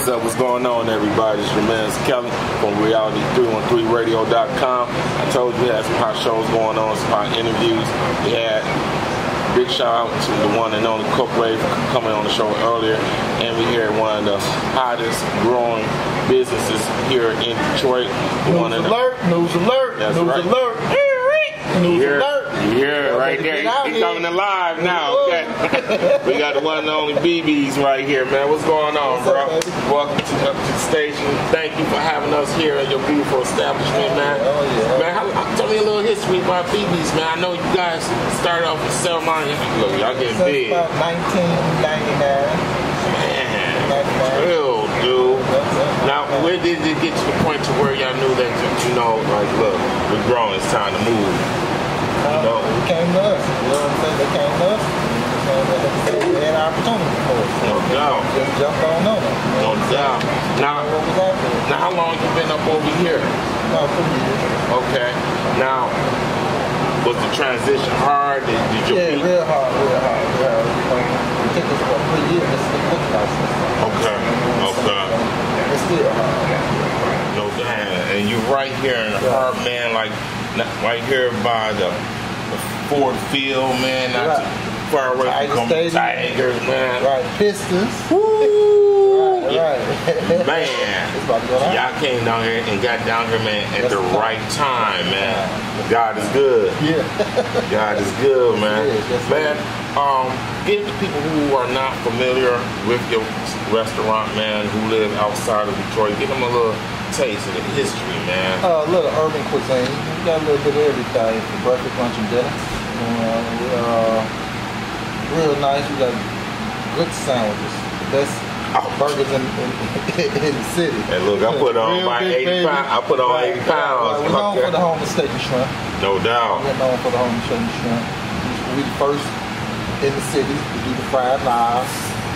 What's up? What's going on, everybody? It's your man Kelly from Reality313Radio.com. I told you we had some hot shows going on, some hot interviews. We had big shout out to the one and only Cook Wave coming on the show earlier. And we here at one of the hottest growing businesses here in Detroit. The News one and alert, news alert, That's news right. alert, news Here, alert. here, right there. get out He's coming alive now. We got the one and only BBs right here, man. What's going on, bro? Welcome to, up to the station. Thank you for having us here at your beautiful establishment, man. Oh, yeah. Man, how, tell me a little history about BBs, man. I know you guys started off with ceremony. Look, y'all getting Since big, about 1999. man. Real, dude. Now, where did it get to the point to where y'all knew that you know, like, look, we're growing. It's time to move. Um, No. They came to us. You know what I'm saying? They came to us. So they they had an opportunity for us. No doubt. Just jumped on it. No doubt. Now, What was out there? now, how long you been up over here? About three years. Okay. Now, was the transition hard? Did, did your Yeah, real hard, real hard, real hard. You it took us about three years to get book license. Okay. Okay. It's still hard. No doubt. And you're right here in the heart, man. Like right here by the, the Ford Field, man. Not Right. Too far away Tiger from Stadium. Tigers, man. Right, Pistons. Woo! Right, right. Man. It's about to go down. Y'all came down here and got down here, man, at That's the the right time, man. God is good. Yeah. God is good, man. Yes, yes, man, um, give the people who are not familiar with your restaurant, man, who live outside of Detroit, give them a little taste of the history, man. Uh, a little urban cuisine. We got a little bit of everything for breakfast, lunch, and dinner. Uh, we, uh, real nice. We got good sandwiches. The best Oh. burgers in, in, in the city. Hey, look, I put on my big 80 baby. pounds. I put on Right, 80 pounds. Right, We're known Okay. for the home steak and shrimp. No doubt. We're known for the home steak and shrimp. We the first in the city to do the fried live.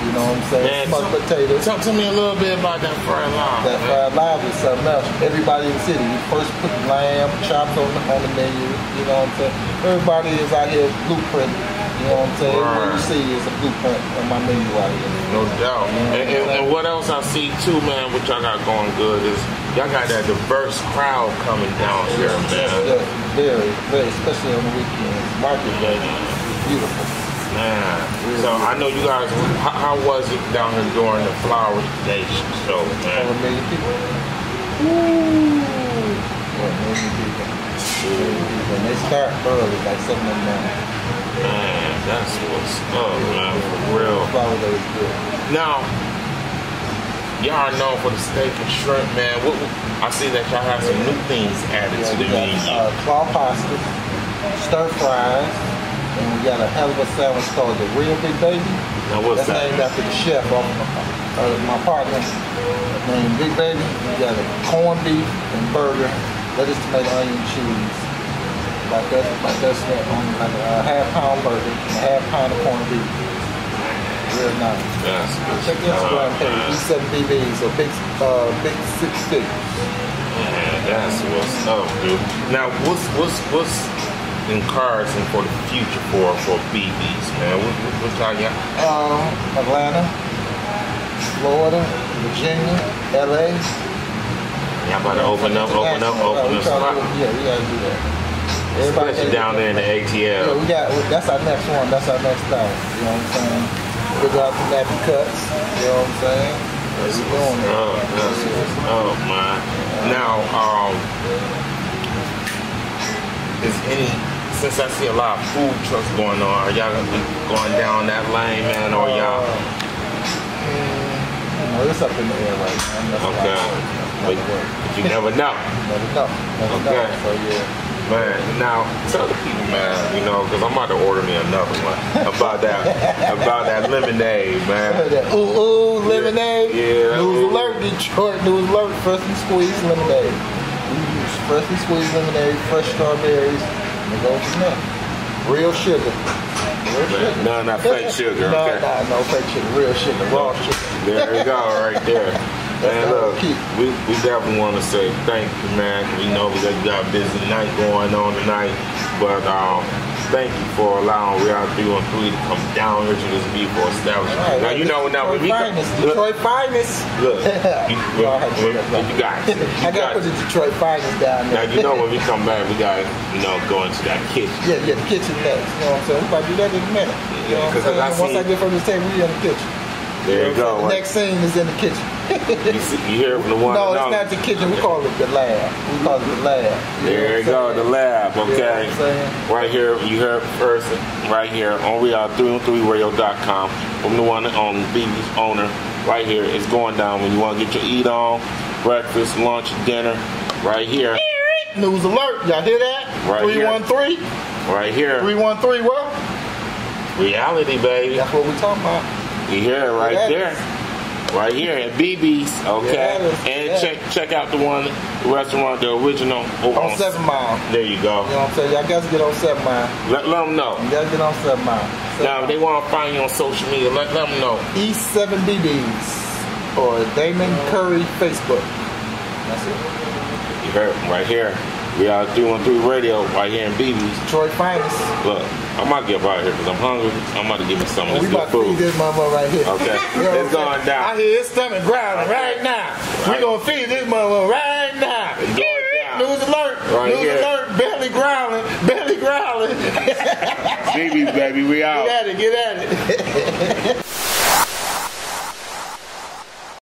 You know what I'm saying? Man, Smoked so- potatoes. Talk to me a little bit about that fried lime. That man. fried live is something else. Everybody in the city, we first put lamb, chops on the, on the menu. You know what I'm saying? Everybody is out here blueprint. You know what I'm saying? What you see is a blueprint on my menu out here. No doubt. And, and, and what else I see too, man, what y'all got going good is y'all got that diverse crowd coming down here, man. Yeah, very, very, especially on the weekends. Market day, beautiful. Man. So I know you guys, how, how was it down here during the Flower Day show, Over man? a million people. Ooh. Yeah, a million people. And they start early, like 7 in the morning. Man, that's what's up, man, for real. Flower day is good. Now, y'all are known for the steak and shrimp, man. What, I see that y'all have some new things added Yeah, to the menu. uh, claw pasta, stir fries, and we got a hell of a sandwich called the Real Big Baby. Now, what's That's that? named after the chef, of, uh, my partner named Big Baby. We got a corned beef and burger, lettuce, tomato, onion, cheese. Like that, like that's uh, on like a half pound burger, and a half pound of corned beef. Real nice. That's Check the Instagram page, E7BB, so big, uh, big six six. Man, that's what's up, dude. Now, what's what's what's encouraging for the future for for BBs, man? What, what, what y'all got? um, Atlanta, Florida, Virginia, LA. Y'all about to open up, open up, open up try to spot. do- Yeah, we gotta do that. Especially down there in the Yeah, we got. That's our next one. That's our next stop. You know what I'm saying? We got the nappy cuts. You know what I'm saying? That's we doing it. up. That's what's up. Now, um, is any since I see a lot of food trucks going on, are y'all gonna be going down that lane, man, or y'all? Uh, you know, it's up in the air right now. That's Okay. But, but you never know. Never know. Never Okay. know. So yeah. Man, now tell the people, man, you know, because I'm about to order me another one about that, about that lemonade, man. That ooh ooh lemonade. Yeah. News Ooh. alert, Detroit. News alert. Freshly squeezed lemonade. Fresh use freshly squeezed lemonade, fresh strawberries, and it goes from there. Real sugar. Real sugar. No, not fake sugar. No, Okay. no, no fake sugar. Real sugar. Raw sugar. There you go, right there. Man, look, we, we definitely want to say thank you, man. We know we got, you got a busy night going on tonight, but um, thank you for allowing Reality 313 to come down here to this beautiful establishment. Right, now, you know, now, when we Detroit come, finest, look, Detroit finest. look, you, Go ahead, when- when you got, finest. you I gotta put the Detroit finest down there. now, you know, when we come back, we got, you know, go into that kitchen. Yeah, yeah, the kitchen next. You know what I'm saying? We're about to do that in a minute. You know what I'm 'cause I? Once I get from this table, we in the kitchen. There you go. The next scene is in the kitchen. You, see, you hear from the one No, it's not the kitchen. We call it the lab. We call it the lab. You There you go, the lab, okay? Right here, you heard first, right here on we are 303radio.com from the one on BB's owner. Right here, it's going down when you want to get your eat on, breakfast, lunch, dinner. Right here, News alert. Y'all hear that? Right here. 313? right here, 313 what? reality, baby. That's what we talking about. You hear it right there. Right here at BB's, okay? Yeah, and yeah. check check out the one restaurant, the original oh, over On 7 Mile. There you go. You know what I'm saying? Y'all guys get on 7 Mile. Let, let them know. You gotta get on 7 Mile. Seven Now, if they want to find you on social media, let, let them know. East 7 BBs or Damon Curry Facebook. That's it. You heard it right here. We are 313 Radio right here in BB's. Troy finest. Look, I'm oh, about to get out here because I'm hungry. I'm about to give me some of we this about good to feed this motherfucker right here. Okay. It's going down. I hear his stomach growling right now. We Right. gonna feed this motherfucker right now. It's going down. News alert. Right News here. alert. Belly growling. Belly growling. BB's, baby. We out. get at it. Get at it.